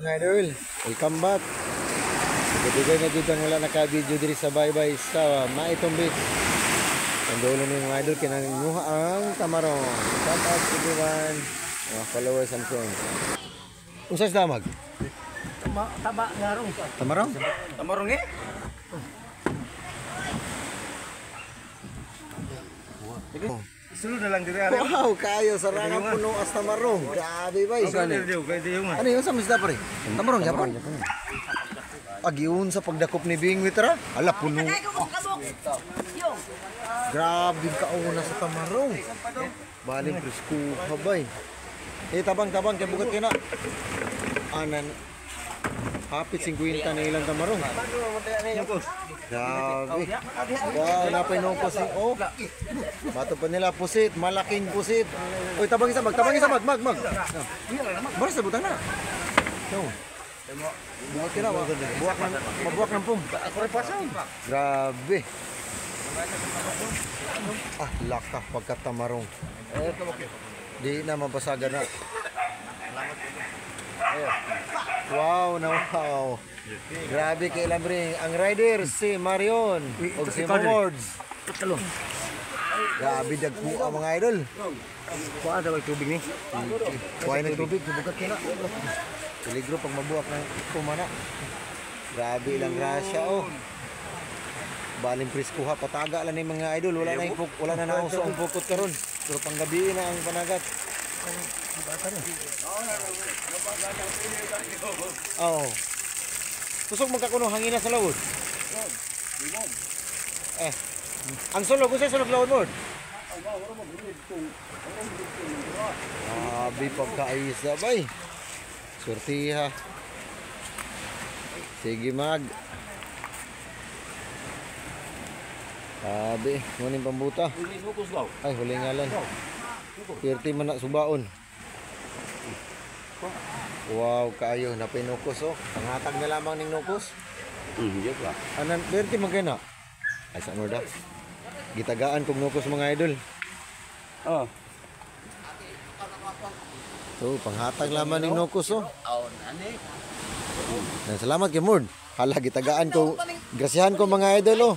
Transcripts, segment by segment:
Mga idol, welcome back. Ibigay na dito ang wala naka-video diri sa bye-bye sa Maitong Beach. Ang dulo ni mga idol, kinanguha ang tamarong. Shout out everyone, mga followers and friends. Usas damag? Taba ngarong. Tamarong? Tamarong eh? Oh. Sulod na lang diri ari. Wow, kayo sa rangang puno as tamarong. Grabe ba? Diyo man. Ano yun sa misda pare? Tamarong, Japon? Agiun sa pagdakop ni Bing Witra? Ala, puno. Grabe ka una sa tamarong. Baling presko habay. Eh tabang tabang kay bukat kina. Anan hapit 50 na ilang tamarong. Grabe. Wow, napay no pusit. Oh. Bato pa nila pusit, malaking pusit. Oy, tabang isa mag, tabang isa mag, mag, mag. Baras sa butang na. No. Buwak kina, wa. buwak ng, mabuwak ng pum. Grabe. Ah, laka pagkatamarong. Di na mabasaga na. Wow, na wow. Grabe kay Lambre. Ang rider si Marion o si Momords. Tatlo. Grabe dagpo ang mga idol. Kuha daw ay tubig ni. Kuhay ng tubig, bubukat ka na. Peligro pag mabuak ng kumana. Grabe lang grasya oh. Baling presko ha, pataga lang ni mga idol. Wala na, yung wala na nauso ang pukot karon. Pero panggabi na ang panagat. Oo. Oh. Tusok magkakuno hangina sa lawod. Eh. Ang sulog, kung sa'yo sulog lawod mo? Grabe pagkaisa bay. Sortiha. Sige mag. Grabe, ngunin pambuta. Ay, huli ngalan. Pirti man na subaon. Wow, kaayo na pinukos oh. Pangatag na lamang ning nukos. Hmm, iya pa. Anan, kayo na. Ay, sa da. Gitagaan kong nukos mga idol. Oh. So, panghatag lamang ning nukos oh. Aw, nani. Yan, salamat kay Mord. Hala, gitagaan ko. Grasyahan ko mga idol oh.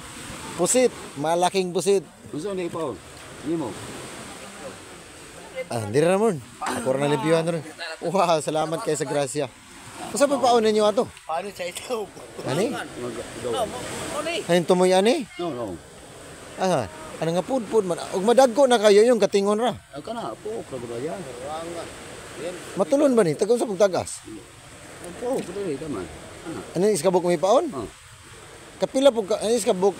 Pusit, malaking pusit. Unsa ni pa? Ni mo. Ah, hindi na Mord. Ako rin nalipiwan rin. Wow, salamat kayo sa grasya. Kung pa paunan niyo ato? Paano sa ito? Ani? Ayun tumoy ani? No, no. Ah, ano nga pud-pud man. Ug madagko na kayo yung katingon ra. Ang kana po kagurayan. Matulon ba ni? Tagaw sa pagtagas. Po, kagurayan taman. Ano yung iskabok may paon? Oh. Kapila po ka, ano yung iskabok?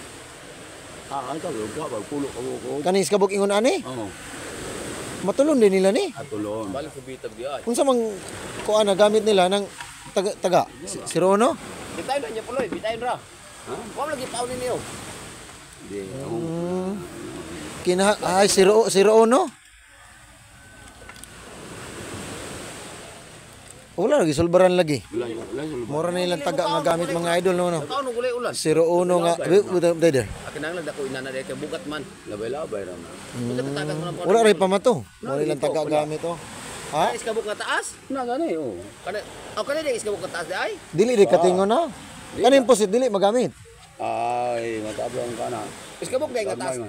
Ah, ang tawag ko ba pulo ko ko. Kani iskabok ingon ani? Oh, Matulon din nila ni. atulon. Balik ko bitag di ay. Kung sa mang kuan na gamit nila ng taga, taga si, si Rono? Bitayin na niya puloy, bitayin ra. Ha? Huwag lagi paon ninyo. Di. ako. Hmm. Kina ay si Ro, si Rono? Wala lagi sulbaran lagi. Mura na ilang taga nga gamit mga idol no no. Paon gulay ulan. Si Rono nga wait, wait, wait, wait, Akin ang dako ina na dek bugat man. Labay-labay ra man. Ng Wala rin pa mato. Mura ilang taga gamit oh. Ha? Is kabuk nga taas. Na gani oh. Kada aw kada di is kabuk nga taas di ay. Dili di katingon na. Kanin posit dili magamit. Ay, matabang kana. Is kabuk di nga taas.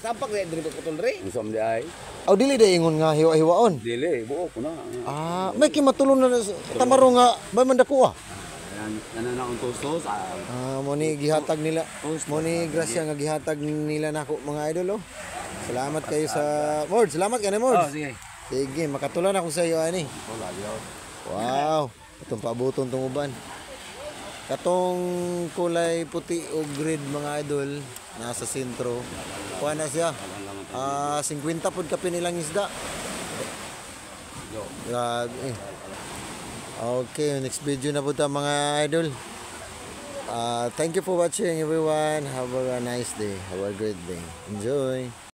Sampak di diri ko diri. Unsa di ay? Aw dili di ingon nga hiwa-hiwaon. Dili, buo ko na. Ah, may kimatulong na tamaro nga ba man dako ah. Ayan, nananaon to sos. Ah, Ah, mo ni gihatag nila. Mo ni grasya nga gihatag nila nako mga idol oh. Salamat kayo sa Mord. Salamat ka na Mord. oh, sige. Sige, makatulan ako sa iyo ani. Yaw. Wow, itong pabuton tong uban. Katong kulay puti o grid mga idol nasa sentro. Kuha na siya. Ah, 50 pud ka pinilang isda. Grabe. Okay, next video na po ta mga idol. Ah, thank you for watching everyone. Have a nice day. Have a great day. Enjoy.